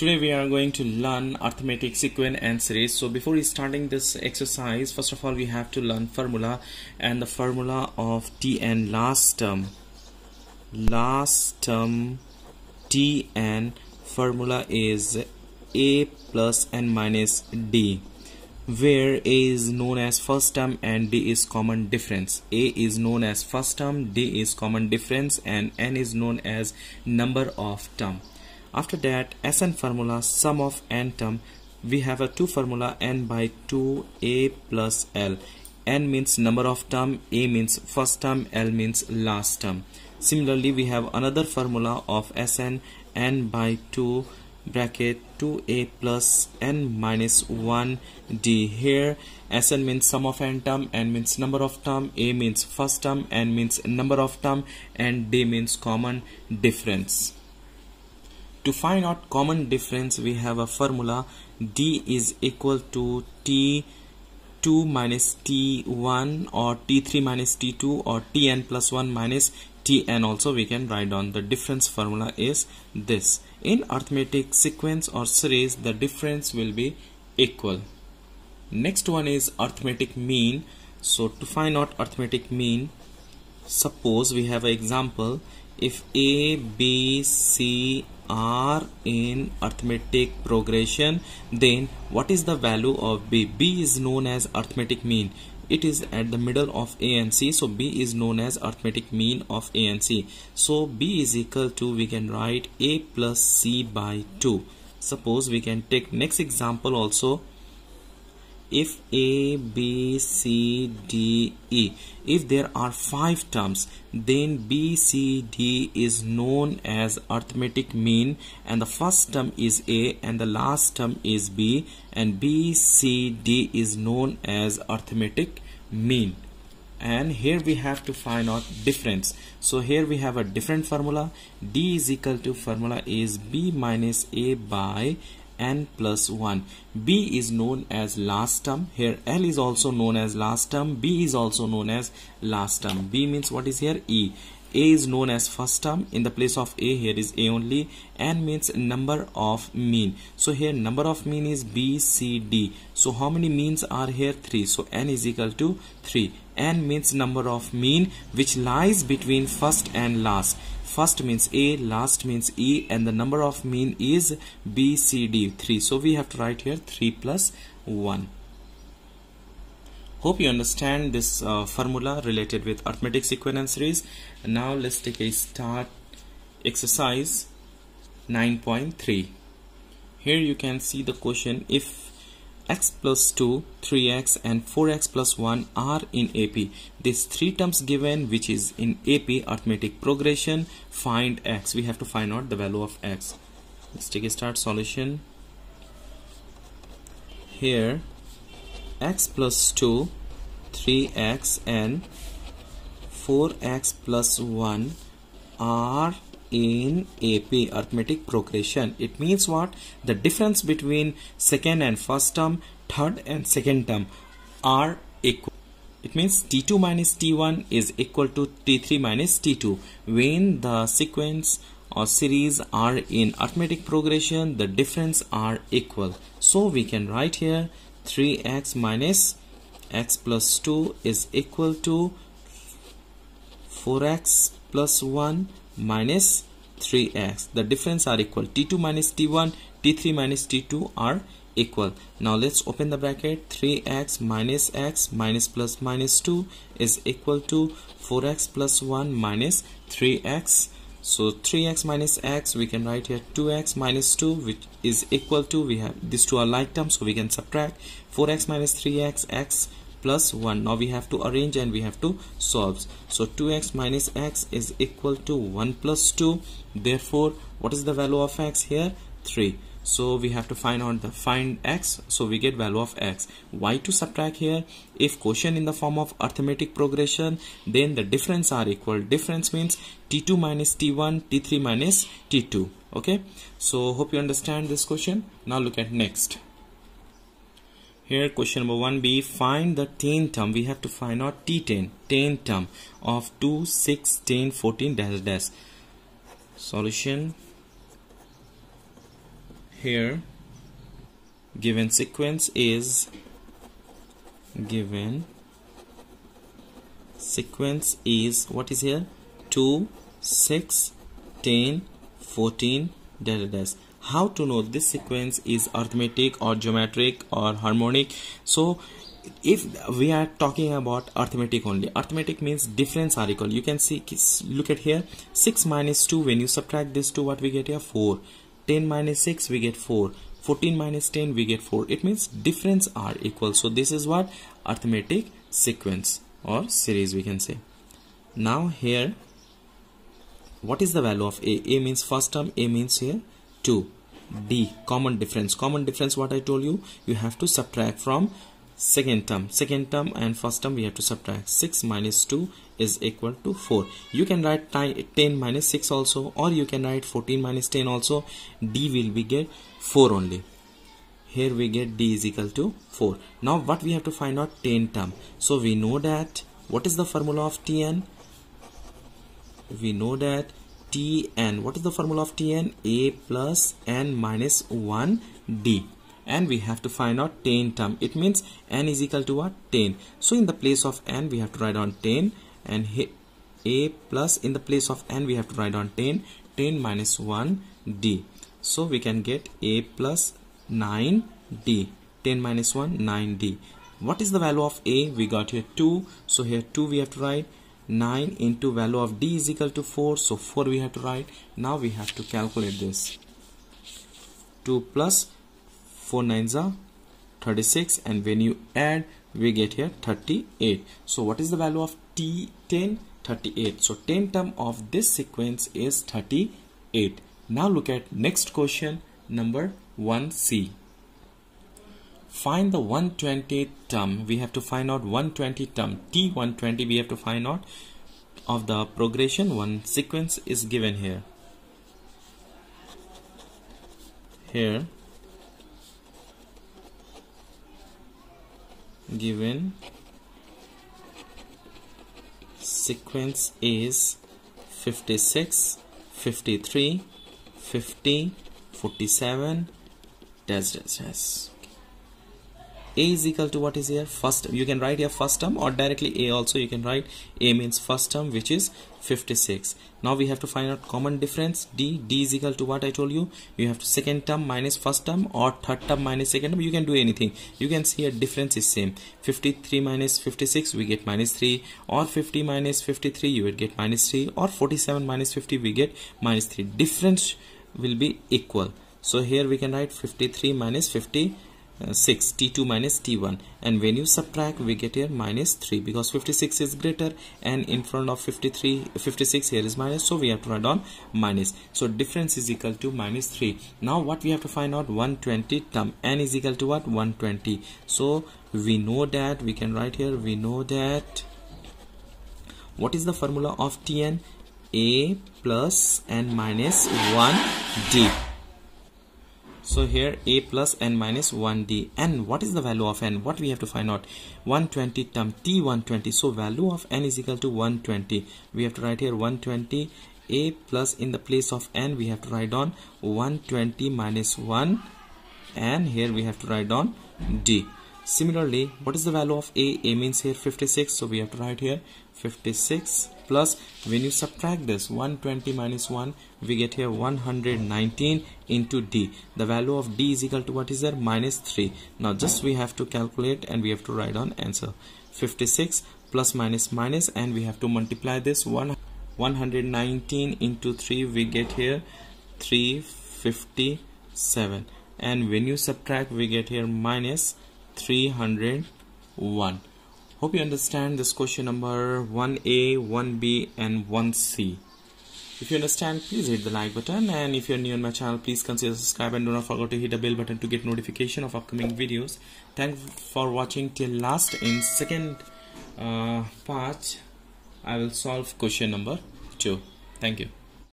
Today we are going to learn arithmetic sequence and series. So before starting this exercise, first of all we have to learn formula and the formula of Tn last term. Last term Tn formula is a plus n minus d where a is known as first term and d is common difference a is known as first term d is common difference and n is known as number of term after that Sn formula sum of n term we have a two formula n by 2 a plus l. N means number of term a means first term l means last term. Similarly we have another formula of Sn n by 2 bracket 2a plus n minus 1 d. Here Sn means sum of n term n means number of term a means first term n means number of term and d means common difference to find out common difference we have a formula d is equal to t2 minus t1 or t3 minus t2 or tn plus 1 minus tn also we can write down. The difference formula is this. In arithmetic sequence or series the difference will be equal. Next one is arithmetic mean. So to find out arithmetic mean suppose we have an example. If a b c are in arithmetic progression then what is the value of b? B is known as arithmetic mean. It is at the middle of a and c so b is known as arithmetic mean of a and c. So b is equal to we can write a plus c by 2 suppose we can take next example also if A, B, C, D, E. If there are five terms, then B, C, D is known as arithmetic mean and the first term is A and the last term is B and B, C, D is known as arithmetic mean. And here we have to find out difference. So here we have a different formula. D is equal to formula is b minus a by n plus 1 b is known as last term. Here l is also known as last term. B is also known as last term. B means what is here? E. A is known as first term. In the place of a here is a only. N means number of mean. So here number of mean is b c d. So how many means are here? 3 so n is equal to 3 n means number of mean which lies between first and last first means a last means e and the number of mean is b c d 3 so we have to write here 3 plus 1 hope you understand this uh, formula related with arithmetic sequence and series. And now let's take a start exercise 9.3 here you can see the question if x plus 2, 3x and 4x plus 1 are in AP. These three terms given which is in AP arithmetic progression find x. We have to find out the value of x. Let's take a start solution. Here x plus 2, 3x and 4x plus 1 are in AP arithmetic progression. It means what? The difference between second and first term, third and second term are equal. It means T2 minus T1 is equal to T3 minus T2. When the sequence or series are in arithmetic progression, the difference are equal. So we can write here 3x minus x plus 2 is equal to 4x plus 1 minus 3x the difference are equal. T2 minus t1 t3 minus t2 are equal. Now let's open the bracket. 3x minus x minus plus minus 2 is equal to 4x plus 1 minus 3x so 3x minus x we can write here 2x minus 2 which is equal to we have these two are like terms so we can subtract. 4x minus 3x x plus 1 now we have to arrange and we have to solve. So 2x minus x is equal to 1 plus 2 therefore what is the value of x here? 3 so we have to find out the find x. So we get value of x. Why to subtract here. If quotient in the form of arithmetic progression then the difference are equal. Difference means t2 minus t1 t3 minus t2 okay? So hope you understand this question. Now look at next here question number 1b find the 10 term. We have to find out t10 10 term of 2 6 10 14 dash dash solution here given sequence is given sequence is what is here? 2 6 10 14 dash dash how to know this sequence is arithmetic or geometric or harmonic. So if we are talking about arithmetic only arithmetic means difference are equal. You can see look at here 6 minus 2 when you subtract this 2 what we get here? 4 10 minus 6 we get 4 14 minus 10 we get 4 it means difference are equal. So this is what? Arithmetic sequence or series we can say. Now here what is the value of a? A means first term a means here 2 d common difference. Common difference what I told you you have to subtract from second term. Second term and first term we have to subtract. 6 minus 2 is equal to 4 you can write 10 minus 6 also or you can write 14 minus 10 also. D will be get 4 only. Here we get d is equal to 4 now what we have to find out? 10 term. So we know that what is the formula of tn we know that Tn. What is the formula of Tn? A plus n minus 1 d. And we have to find out 10 term. It means n is equal to what? 10. So in the place of n we have to write on 10 and a plus in the place of n we have to write on 10. 10 minus 1 d. So we can get a plus 9 d. 10 minus 1 9 d. What is the value of a? We got here 2. So here 2 we have to write 9 into value of d is equal to 4 so 4 we have to write. Now we have to calculate this. 2 plus 4 nines are 36 and when you add we get here 38 so what is the value of t10 38 so 10 term of this sequence is 38 now look at next question number 1c find the 120 term. We have to find out 120 term. T120 we have to find out of the progression. One sequence is given here. Here. Given sequence is 56 53 50 47 dash dash dash a is equal to what is here? First you can write here first term or directly a also you can write. A means first term which is 56 now we have to find out common difference. D d is equal to what i told you? You have to second term minus first term or third term minus second term. You can do anything. You can see a difference is same. 53 minus 56 we get minus 3 or 50 minus 53 you will get minus 3 or 47 minus 50 we get minus 3 difference will be equal. So here we can write 53 minus 50 uh, 6 t2 minus t1 and when you subtract we get here minus 3 because 56 is greater and in front of 53 56 here is minus so we have to write on minus. So difference is equal to minus 3 now what we have to find out? 120 term. N is equal to what? 120 so we know that we can write here we know that what is the formula of tn a plus n minus 1 d so here a plus n minus minus 1d n what is the value of n? What we have to find out? 120 term t 120 so value of n is equal to 120 we have to write here 120 a plus in the place of n we have to write on 120 minus 1 and here we have to write on d similarly what is the value of a? A means here 56 so we have to write here 56 plus when you subtract this 120 minus 1 we get here 119 into d. The value of d is equal to what is there? Minus 3 now just we have to calculate and we have to write on answer. 56 plus minus minus and we have to multiply this. 1 119 into 3 we get here 357 and when you subtract we get here minus 301 Hope you understand this question number 1A, 1B and 1C. If you understand, please hit the like button and if you're new on my channel, please consider subscribe and do not forget to hit the bell button to get notification of upcoming videos. Thanks for watching till last. In second uh, part, I will solve question number 2. Thank you.